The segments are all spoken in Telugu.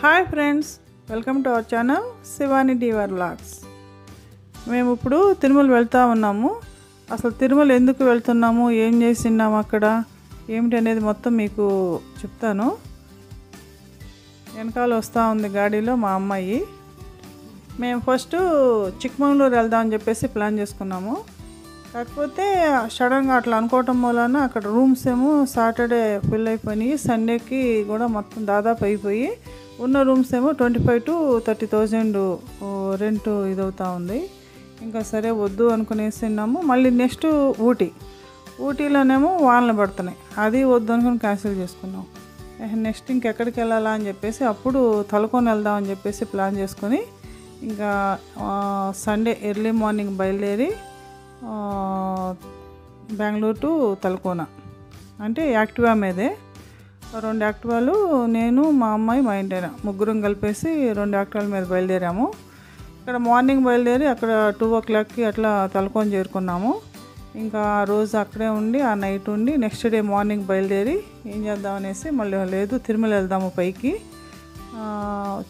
Hi friends welcome to our channel Shivani diver vlogs. మేము ఇప్పుడు తిరుమల వెళ్తా ఉన్నాము. అసలు తిరుమల ఎందుకు వెళ్తున్నాము ఏం చేసిన్నాము అక్కడ ఏమిటి అనేది మొత్తం మీకు చెప్తాను. వెనకాల వస్తూ ఉంది గాడిలో మా అమ్మాయి. మేము ఫస్ట్ చిక్కమంగళూరు వెళ్దామని చెప్పేసి ప్లాన్ చేసుకున్నాము. కాకపోతే సడన్గా అట్లా అనుకోవటం వలన అక్కడ రూమ్స్ ఏమో సాటర్డే ఫిల్ అయిపోయినాయి. సండేకి కూడా మొత్తం దాదాపు అయిపోయి ఉన్న రూమ్స్ ఏమో twenty five to thirty thousand rent ఇదవుతూ ఉంది. ఇంకా సరే వద్దు అనుకునేసి ఉన్నాము. మళ్ళీ నెక్స్ట్ ఊటీ. ఊటీలోనేమో వానలు పడుతున్నాయి. అది వద్దు అనుకుని క్యాన్సిల్ చేసుకున్నాం. నెక్స్ట్ ఇంకెక్కడికి వెళ్ళాలా అని చెప్పేసి అప్పుడు తలకొని వెళ్దామని చెప్పేసి ప్లాన్ చేసుకొని ఇంకా సండే ఎర్లీ మార్నింగ్ బయలుదేరి బెంగళూరు టు తలకోన. అంటే యాక్టివా మీదే. రెండు యాక్టివాలు నేను మా అమ్మాయి మా ఇంటైనా ముగ్గురం కలిపేసి రెండు యాక్టివాల మీద బయలుదేరాము. ఇక్కడ మార్నింగ్ బయలుదేరి అక్కడ టూ ఓ క్లాక్కి అట్లా తలకొని చేరుకున్నాము. ఇంకా ఆ రోజు అక్కడే ఉండి ఆ నైట్ ఉండి నెక్స్ట్ డే మార్నింగ్ బయలుదేరి ఏం చేద్దాం అనేసి మళ్ళీ లేదు తిరుమల వెళ్దాము పైకి.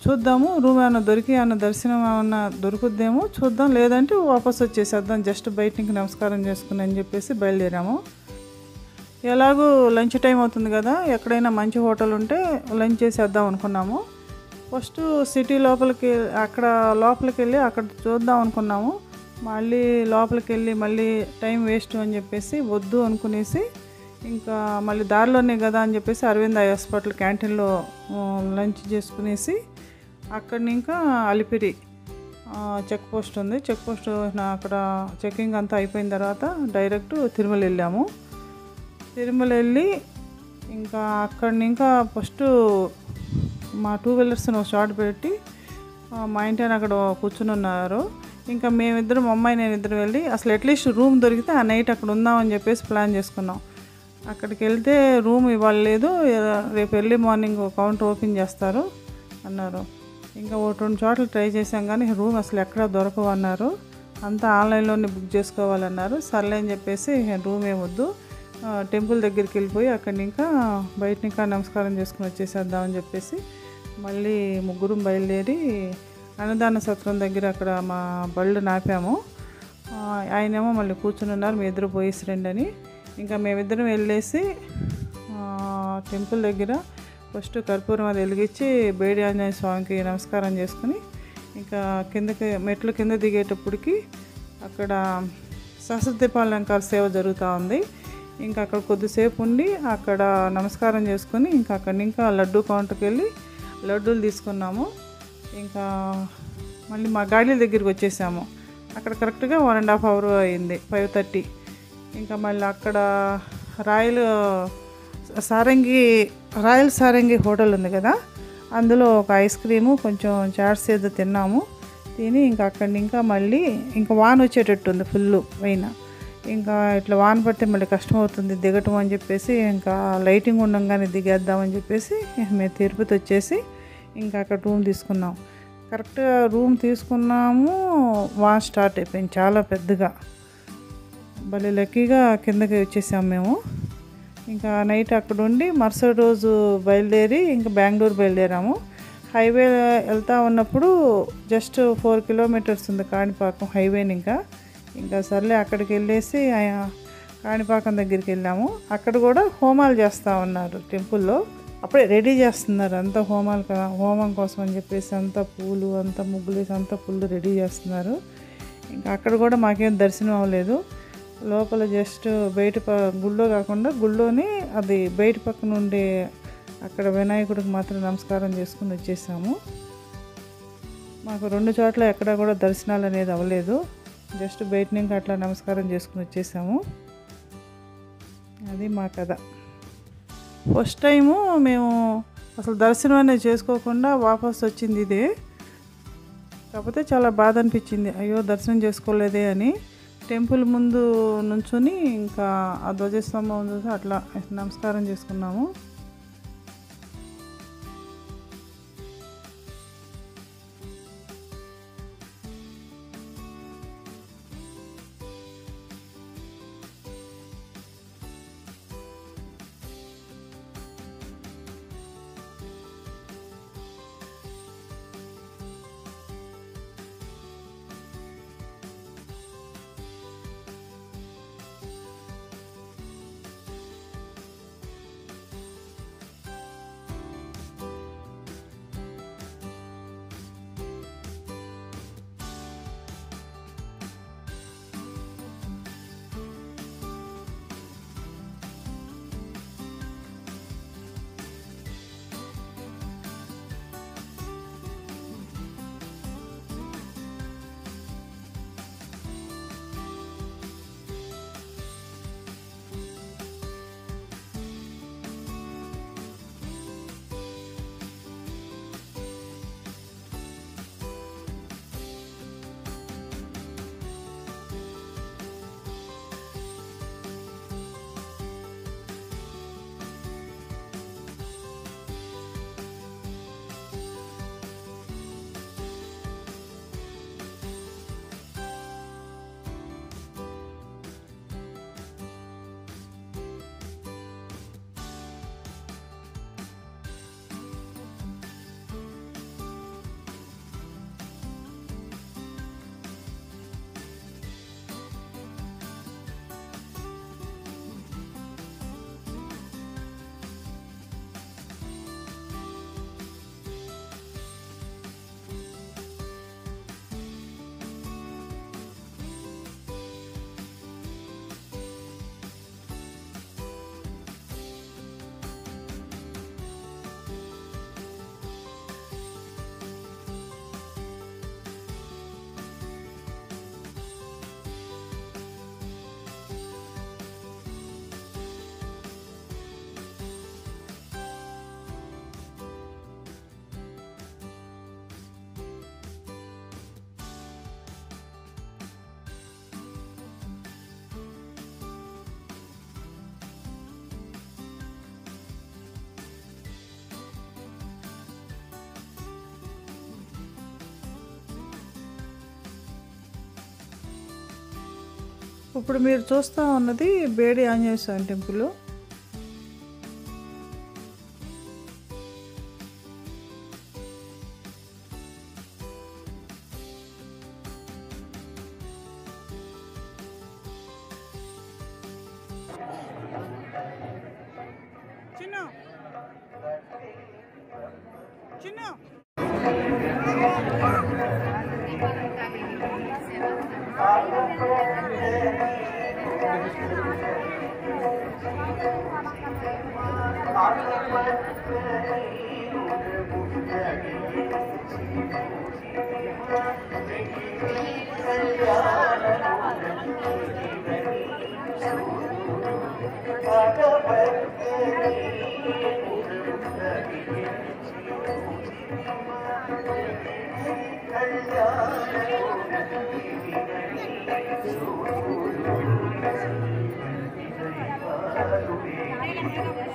చూద్దాము రూమ్ ఏమైనా దొరికి ఏమైనా దర్శనం ఏమైనా దొరుకుద్దేమో చూద్దాం లేదంటే వాపస్ వచ్చేసేద్దాం జస్ట్ బయటికి నమస్కారం చేసుకుని అని చెప్పేసి బయలుదేరాము. ఎలాగూ లంచ్ టైం అవుతుంది కదా ఎక్కడైనా మంచి హోటల్ ఉంటే లంచ్ చేసేద్దాం అనుకున్నాము. ఫస్ట్ సిటీ లోపలికి అక్కడ లోపలికి వెళ్ళి అక్కడ చూద్దాం అనుకున్నాము. మళ్ళీ లోపలికి వెళ్ళి మళ్ళీ టైం వేస్ట్ అని చెప్పేసి వద్దు అనుకునేసి ఇంకా మళ్ళీ దారిలోనే కదా అని చెప్పేసి అరవింద్ ఐ హాస్పిటల్ క్యాంటీన్లో లంచ్ చేసుకునేసి అక్కడ ఇంకా అలిపిరి చెక్ పోస్ట్ ఉంది. చెక్ పోస్ట్ అక్కడ చెకింగ్ అంతా అయిపోయిన తర్వాత డైరెక్ట్ తిరుమల వెళ్ళాము. తిరుమల వెళ్ళి ఇంకా అక్కడి ఇంకా ఫస్ట్ మా టూ వీలర్స్ని ఒక షార్ట్ పెట్టి మా ఇంటి అక్కడ కూర్చుని ఉన్నారు. ఇంకా మేమిద్దరం మా అమ్మాయి నేను ఇద్దరు వెళ్ళి అసలు అట్లీస్ట్ రూమ్ దొరికితే ఆ నైట్ అక్కడ ఉందామని చెప్పేసి ప్లాన్ చేసుకున్నాం. అక్కడికి వెళ్తే రూమ్ ఇవ్వాలి లేదు రేపు ఎర్లీ మార్నింగ్ కౌంటర్ ఓపెన్ చేస్తారు అన్నారు. ఇంకా ఒక రెండు చోట్ల ట్రై చేసాం కానీ రూమ్ అసలు ఎక్కడ దొరకవు అన్నారు. అంతా ఆన్లైన్లోనే బుక్ చేసుకోవాలన్నారు. సర్లే అని చెప్పేసి రూమ్ ఏమొద్దు టెంపుల్ దగ్గరికి వెళ్ళిపోయి అక్కడి ఇంకా బయట ఇంకా నమస్కారం చేసుకుని వచ్చేసేద్దామని చెప్పేసి మళ్ళీ ముగ్గురం బయలుదేరి అన్నదాన సత్రం దగ్గర అక్కడ మా బళ్ళు నాపాము. ఆయనేమో మళ్ళీ కూర్చుని ఉన్నారు మీ ఇద్దరు పోయేసి రండి అని. ఇంకా మేమిద్దరం వెళ్ళేసి టెంపుల్ దగ్గర ఫస్ట్ కర్పూరం అది వెలిగించి బేడి ఆంజనేయ స్వామికి నమస్కారం చేసుకుని ఇంకా కిందకి మెట్లు కింద దిగేటప్పటికి అక్కడ సహస్రదీపాలంకార సేవ జరుగుతూ ఉంది. ఇంకా అక్కడ కొద్దిసేపు ఉండి అక్కడ నమస్కారం చేసుకుని ఇంకా అక్కడి ఇంకా లడ్డు కౌంటర్కి వెళ్ళి లడ్డూలు తీసుకున్నాము. ఇంకా మళ్ళీ మా గాడి దగ్గరికి వచ్చేసాము. అక్కడ కరెక్ట్గా వన్ అండ్ హాఫ్ అవర్ అయింది ఫైవ్ థర్టీ ఇంకా మళ్ళీ అక్కడ royal Sarangi royal Sarangi hotel ఉంది కదా అందులో ఒక ఐస్ క్రీము కొంచెం చాట్స్ ఏదో తిన్నాము. తిని ఇంకా అక్కడి ఇంకా మళ్ళీ ఇంకా వాన్ వచ్చేటట్టు ఉంది ఫుల్ పైన ఇంకా ఇట్లా వాన పడితే మళ్ళీ కష్టం అవుతుంది దిగటం అని చెప్పేసి ఇంకా లైటింగ్ ఉండంగానే దిగేద్దామని చెప్పేసి మేము తిరుపతి వచ్చేసి ఇంకా అక్కడ రూమ్ తీసుకున్నాం. కరెక్ట్గా రూమ్ తీసుకున్నాము వాన్ స్టార్ట్ అయిపోయింది చాలా పెద్దగా. భలే లక్కీగా కిందకి వచ్చేసాం మేము. ఇంకా నైట్ అక్కడ ఉండి మరుసటి రోజు బయలుదేరి ఇంకా బెంగళూరు బయలుదేరాము. హైవే వెళ్తూ ఉన్నప్పుడు జస్ట్ ఫోర్ కిలోమీటర్స్ ఉంది కాణిపాకం హైవేని ఇంకా. ఇంకా సర్లే అక్కడికి వెళ్ళేసి ఆ కాణిపాకం దగ్గరికి వెళ్ళాము. అక్కడ కూడా హోమాలు చేస్తూ ఉన్నారు టెంపుల్లో. అప్పుడే రెడీ చేస్తున్నారు అంతా హోమాలు కదా హోమం కోసం అని చెప్పేసి అంతా పూలు అంతా ముగ్గులేసి అంతా పుల్లు రెడీ చేస్తున్నారు. ఇంకా అక్కడ కూడా మాకేం దర్శనం అవ్వలేదు. లోపల జస్ట్ బయట ప గుళ్ళో కాకుండా గుళ్ళోని అది బయట పక్కన ఉండే అక్కడ వినాయకుడికి మాత్రం నమస్కారం చేసుకుని వచ్చేసాము. మాకు రెండు చోట్ల ఎక్కడా కూడా దర్శనాలు అనేది అవ్వలేదు. జస్ట్ బయట నుంచి అట్లా నమస్కారం చేసుకుని వచ్చేసాము. అది మా కథ. ఫస్ట్ టైము మేము అసలు దర్శనం అనేది చేసుకోకుండా వాపస్ వచ్చింది ఇదే. కాకపోతే చాలా బాధ అనిపించింది. అయ్యో దర్శనం చేసుకోలేదే అని. టెంపుల్ ముందు నుంచుని ఇంకా ఆ ధ్వజస్తంభం చూసి అట్లా నమస్కారం చేసుకున్నాము. ఇప్పుడు మీరు చూస్తూ ఉన్నది Bedi Anjaneya Swami temple. Thank you.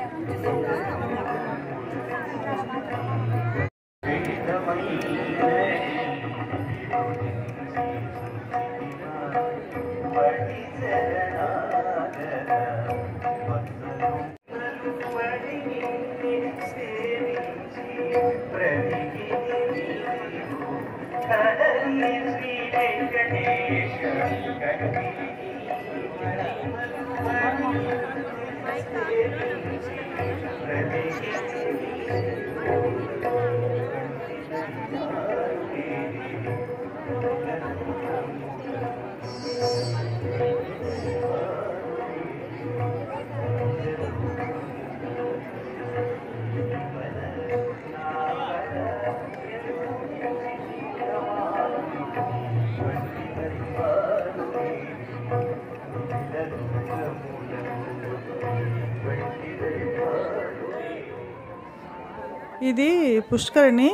ఇది పుష్కరిణి.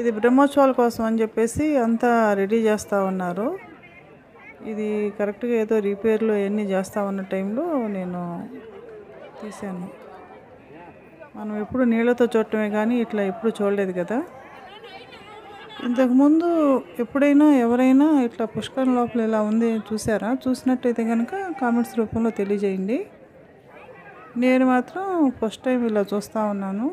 ఇది బ్రహ్మోత్సవాల కోసం అని చెప్పేసి అంతా రెడీ చేస్తూ ఉన్నారు. ఇది కరెక్ట్గా ఏదో రిపేర్లు అవన్నీ చేస్తూ ఉన్న టైంలో నేను తీశాను. మనం ఎప్పుడు నీళ్ళతో చూడటమే కానీ ఇట్లా ఎప్పుడు చూడలేదు కదా. ఇంతకుముందు ఎప్పుడైనా ఎవరైనా ఇట్లా పుష్కరం లోపల ఇలా ఉంది చూసారా? చూసినట్టయితే కనుక కామెంట్స్ రూపంలో తెలియజేయండి. నేను మాత్రం ఫస్ట్ టైం ఇలా చూస్తూ ఉన్నాను.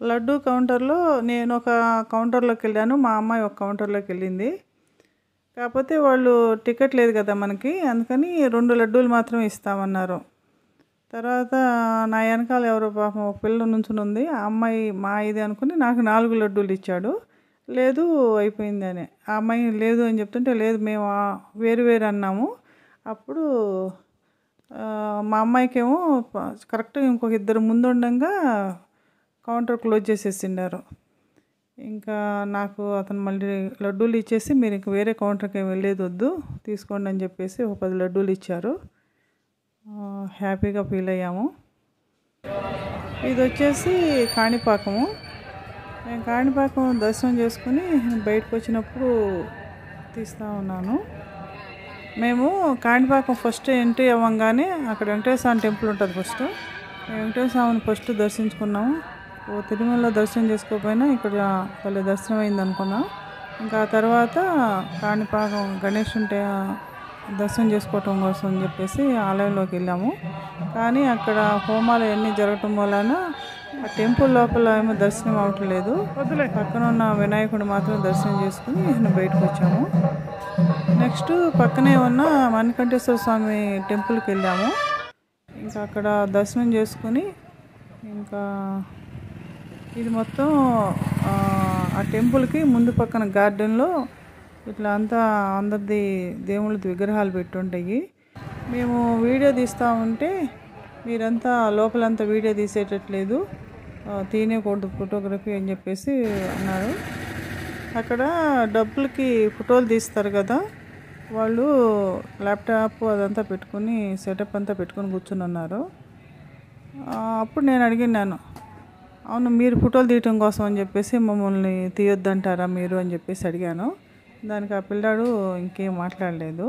లడ్డు కౌంటర్లో నేను ఒక కౌంటర్లోకి వెళ్ళాను. మా అమ్మాయి ఒక కౌంటర్లోకి వెళ్ళింది. కాకపోతే వాళ్ళు టికెట్ లేదు కదా మనకి అందుకని రెండు లడ్డూలు మాత్రం ఇస్తామన్నారు. తర్వాత నా వెనకాల ఎవరో పాపం ఒక పిల్ల నుంచుని ఉంది. ఆ అమ్మాయి మా ఇది అనుకుని నాకు నాలుగు లడ్డూలు ఇచ్చాడు. లేదు అయిపోయింది అని. ఆ అమ్మాయి లేదు అని చెప్తుంటే లేదు మేము వేరు వేరు అన్నాము. అప్పుడు మా అమ్మాయికేమో కరెక్ట్గా ఇంకొక ఇద్దరు ముందుండగా కౌంటర్ క్లోజ్ చేసేసిండారు. ఇంకా నాకు అతను మళ్ళీ లడ్డూలు ఇచ్చేసి మీరు ఇంక వేరే కౌంటర్కి వెళ్ళేది వద్దు తీసుకోండి అని చెప్పేసి ఒక పది లడ్డూలు ఇచ్చారు. హ్యాపీగా ఫీల్ అయ్యాము. ఇది వచ్చేసి కాణిపాకము. నేను కాణిపాకం దర్శనం చేసుకుని బయటకు వచ్చినప్పుడు తీస్తూ ఉన్నాను. మేము కాణిపాకం ఫస్ట్ ఎంట్రీ అవ్వగానే అక్కడ వెంకటేశ్వర స్వామి టెంపుల్ ఉంటుంది ఫస్ట్. మేము వెంకటేశ్వర స్వామిని ఫస్ట్ దర్శించుకున్నాము. తిరుమలలో దర్శనం చేసుకోకపోయినా ఇక్కడ వాళ్ళ దర్శనం అయింది అనుకున్నాం. ఇంకా ఆ తర్వాత కాణిపాకం గణేష్ ఉంటే దర్శనం చేసుకోవటం కోసం అని చెప్పేసి ఆలయంలోకి వెళ్ళాము. కానీ అక్కడ హోమాలు అన్నీ జరగటం వలన ఆ టెంపుల్ లోపల ఏమో దర్శనం అవ్వట్లేదు పక్కన ఉన్న వినాయకుడు మాత్రం దర్శనం చేసుకుని బయటకు వచ్చాము. నెక్స్ట్ పక్కనే ఉన్న మణికంఠేశ్వర స్వామి టెంపుల్కి వెళ్ళాము. ఇంకా అక్కడ దర్శనం చేసుకుని ఇంకా ఇది మొత్తం ఆ, టెంపుల్కి ముందు పక్కన గార్డెన్లో ఇట్లా అంతా అందరిది దేవుళ్ళది విగ్రహాలు పెట్టుంటాయి. మేము వీడియో తీస్తూ ఉంటే మీరంతా లోపలంతా వీడియో తీసేటట్లేదు. తీయకూడదు ఫోటోగ్రఫీ అని చెప్పేసి అన్నారు. అక్కడ డబ్బులకి ఫోటోలు తీస్తారు కదా వాళ్ళు ల్యాప్టాప్ అదంతా పెట్టుకుని సెటప్ అంతా పెట్టుకుని కూర్చుని ఉన్నారు. అప్పుడు నేను అడిగినాను అవును మీరు ఫోటోలు తీయటం కోసం అని చెప్పేసి మమ్మల్ని తీయొద్దంటారా మీరు అని చెప్పేసి అడిగాను. దానికి ఆ పిల్లాడు ఇంకేం మాట్లాడలేదు.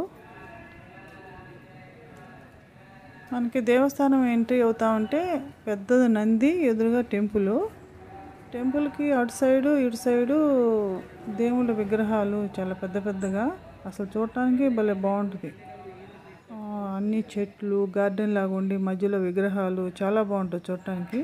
మనకి దేవస్థానం ఎంట్రీ అవుతా ఉంటే పెద్దది నంది ఎదురుగా టెంపుల్. టెంపుల్కి అటు సైడు ఇటు సైడు దేవుళ్ళ విగ్రహాలు చాలా పెద్ద పెద్దగా. అసలు చూడటానికి భలే బాగుంటుంది. అన్ని చెట్లు గార్డెన్ లాగా ఉండి మధ్యలో విగ్రహాలు చాలా బాగుంటుంది చూడటానికి.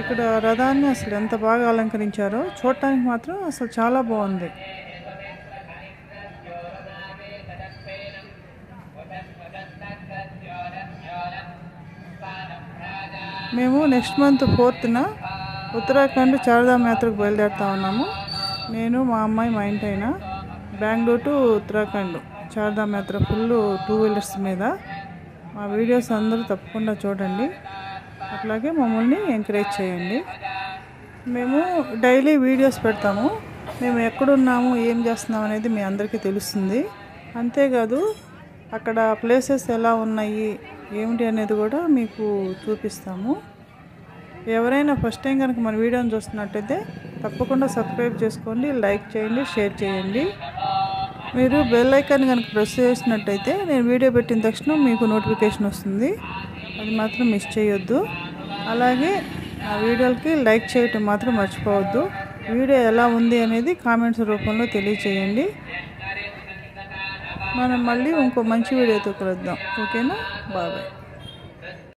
ఇక్కడ రథాన్ని అసలు ఎంత బాగా అలంకరించారో చూడటానికి మాత్రం అసలు చాలా బాగుంది. మేము నెక్స్ట్ మంత్ ఫోర్త్న ఉత్తరాఖండ్ చార్ధామ్ యాత్రకు బయలుదేరుతా ఉన్నాము. నేను మా అమ్మాయి మా ఇంటైన బెంగళూరు టు ఉత్తరాఖండ్ చార్ధామ్ యాత్ర ఫుల్ టూ వీలర్స్ మీద. మా వీడియోస్ అందరూ తప్పకుండా చూడండి. అట్లాగే మమ్మల్ని ఎంకరేజ్ చేయండి. మేము డైలీ వీడియోస్ పెడతాము. మేము ఎక్కడున్నాము ఏం చేస్తున్నాం అనేది మీ అందరికీ తెలుస్తుంది. అంతేకాదు అక్కడ ప్లేసెస్ ఎలా ఉన్నాయి ఏమిటి అనేది కూడా మీకు చూపిస్తాము. ఎవరైనా ఫస్ట్ టైం కనుక మన వీడియోని చూస్తున్నట్టయితే తప్పకుండా సబ్స్క్రైబ్ చేసుకోండి లైక్ చేయండి షేర్ చేయండి. మీరు బెల్ ఐకాన్ కనుక ప్రెస్ చేసినట్టయితే నేను వీడియో పెట్టిన తక్షణం మీకు నోటిఫికేషన్ వస్తుంది. అది మాత్రం మిస్ చేయొద్దు. అలాగే ఆ వీడియోలకి లైక్ చేయటం మాత్రం మర్చిపోవద్దు. వీడియో ఎలా ఉంది అనేది కామెంట్స్ రూపంలో తెలియచేయండి. మనం మళ్ళీ ఇంకో మంచి వీడియోతో కలుద్దాం. ఓకేనా? బాబాయ్ బాయ్.